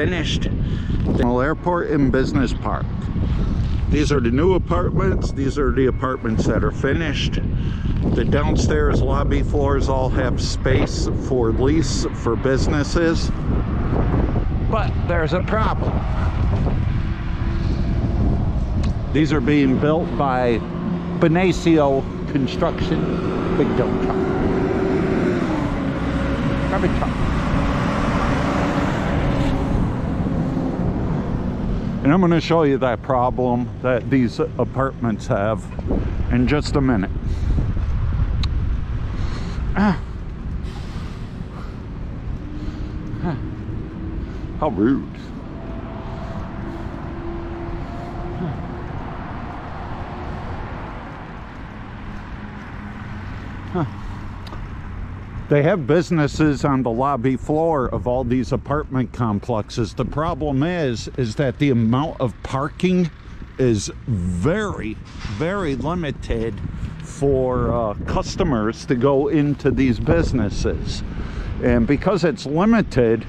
finished. Airport and Business Park. These are the new apartments. These are the apartments that are finished. The downstairs lobby floors all have space for lease for businesses. But there's a problem. These are being built by Bonacio Construction. Big dump truck. Garbage truck. And I'm going to show you that problem that these apartments have in just a minute. Ah. How rude. They have businesses on the lobby floor of all these apartment complexes. The problem is, is that the amount of parking is very, very limited for uh, customers to go into these businesses. And because it's limited,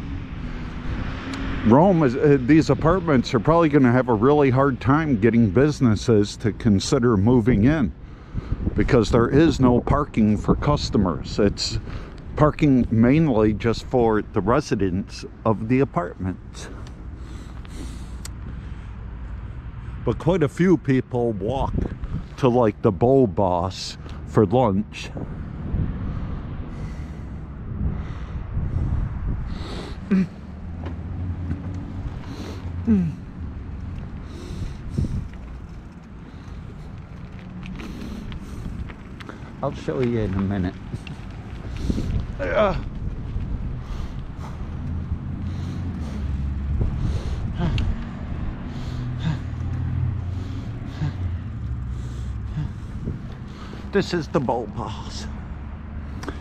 Rome is, uh, these apartments are probably going to have a really hard time getting businesses to consider moving in because there is no parking for customers. It's parking mainly just for the residents of the apartments. But quite a few people walk to like the Bowl Boss for lunch. I'll show you in a minute. This is the Bowl Boss.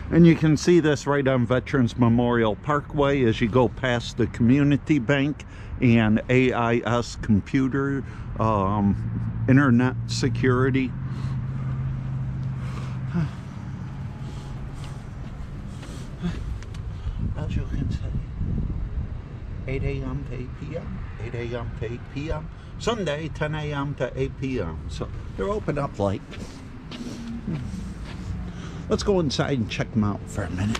And you can see this right on Veterans Memorial Parkway as you go past the community bank and AIS computer um, internet security. As you can see, 8 a.m. to 8 p.m., 8 a.m. to 8 p.m., Sunday 10 a.m. to 8 p.m. So they're open up late. Hmm. Let's go inside and check them out for a minute.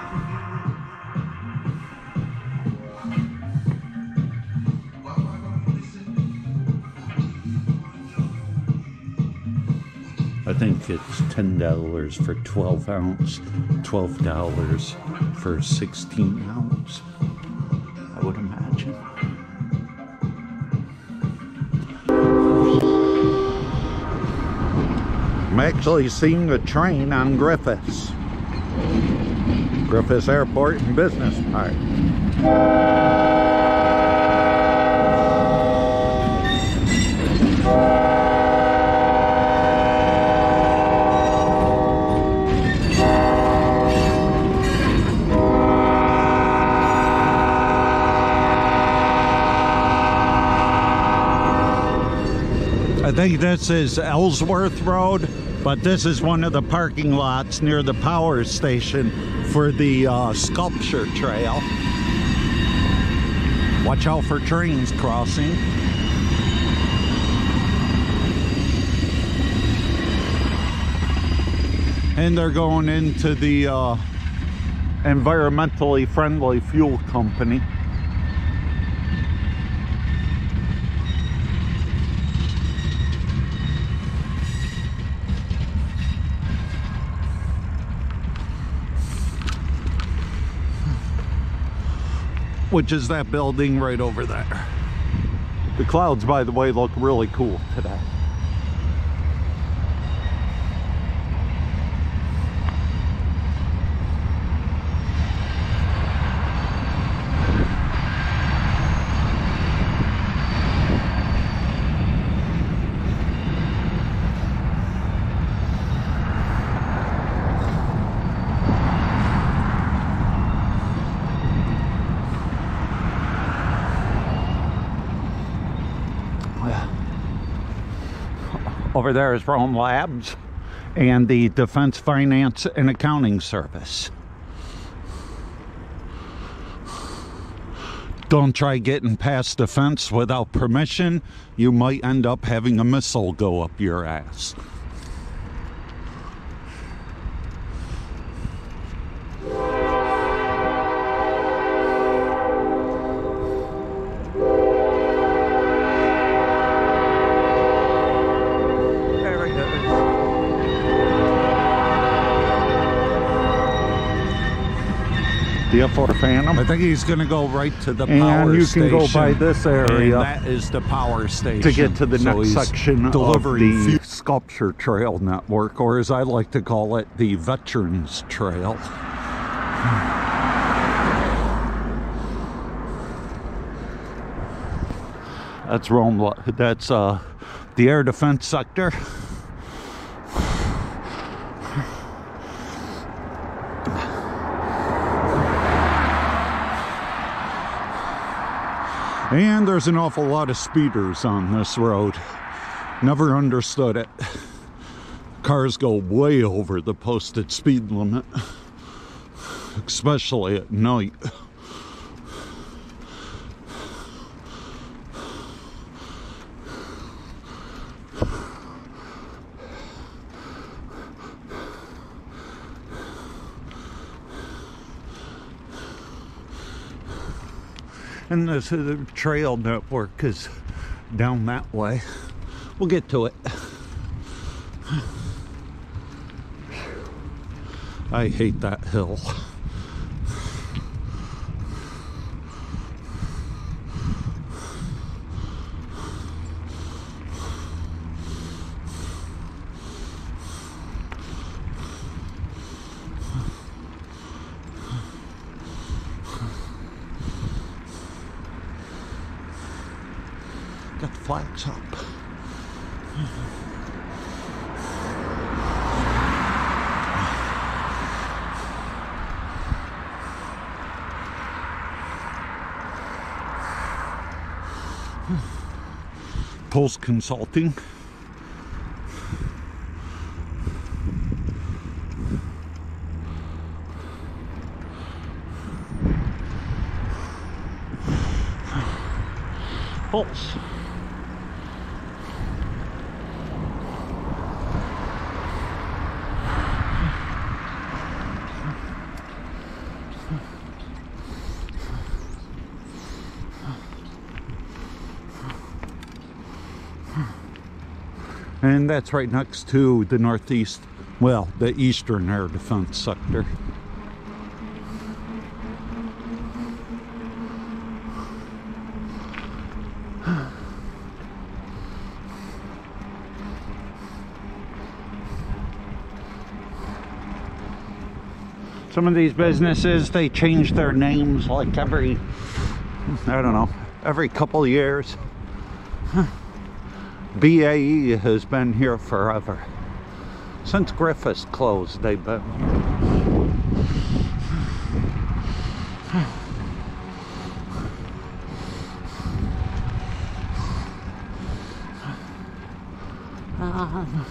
think it's ten dollars for twelve ounce, twelve dollars for sixteen ounce. I would imagine. I'm actually seeing a train on Griffiss. Griffiss Airport and Business Park. I think this is Ellsworth Road, but this is one of the parking lots near the power station for the uh, sculpture trail. Watch out for trains crossing. And they're going into the uh, environmentally friendly fuel company. Which is that building right over there. The clouds, by the way, look really cool today. Over there is Rome Labs and the Defense Finance and Accounting Service. Don't try getting past the fence without permission. You might end up having a missile go up your ass. There he is. F4 Phantom. I think he's going to go right to the And power you station. can go by this area. And that is the power station. to get to the So next section of the Sculpture Trail Network, or as I like to call it, the Veterans Trail. That's Rome. That's uh, the air defense sector. And there's an awful lot of speeders on this road. Never understood it. Cars go way over the posted speed limit, especially at night. And this the trail network is down that way. We'll get to it. I hate that hill. Got the flags up. Pulse Consulting. Pulse. And that's right next to the northeast, well, the eastern air defense sector. Some of these businesses, they change their names like every, I don't know, every couple years. BAE has been here forever. Since Griffiss closed, they've been. Um,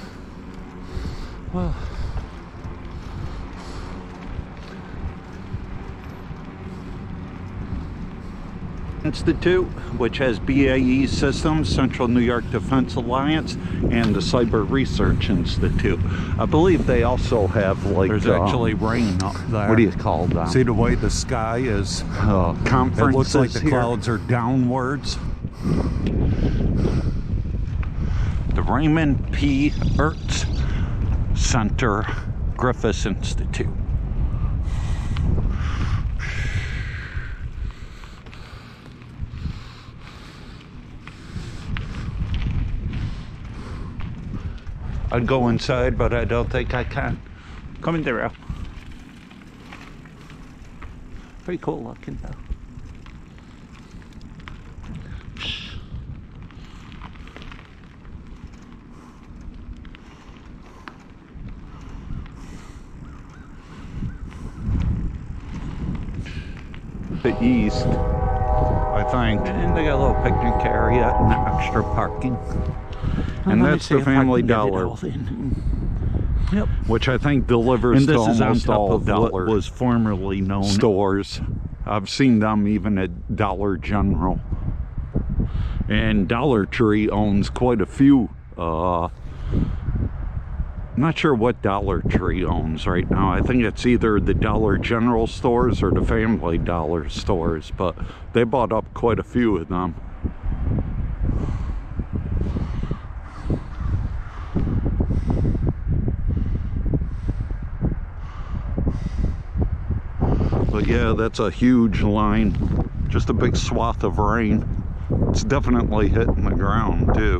Institute, which has BAE Systems, Central New York Defense Alliance, and the Cyber Research Institute. I believe they also have like There's uh, actually rain up there. what do you call that? See the way the sky is? uh, It looks like the here. clouds are downwards. The Raymond P. Ertz Center, Griffiss Institute. I'd go inside, but I don't think I can. Come in there, Pretty cool looking though. The east, I think. And they got a little picnic area and extra parking. And that's the Family can get it Dollar. in. Yep. which I think delivers And to this is on almost all of what dollar was formerly known stores. I've seen them even at Dollar General. And Dollar Tree owns quite a few. Uh, not sure what Dollar Tree owns right now. I think it's either the Dollar General stores or the Family Dollar stores, but they bought up quite a few of them. Yeah, that's a huge line. Just a big swath of rain. It's definitely hitting the ground too.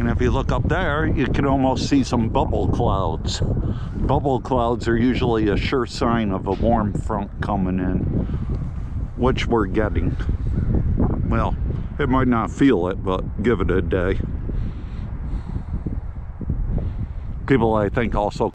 And if you look up there, you can almost see some bubble clouds. Bubble clouds are usually a sure sign of a warm front coming in, which we're getting. Well, it might not feel it, but give it a day. People, I think, also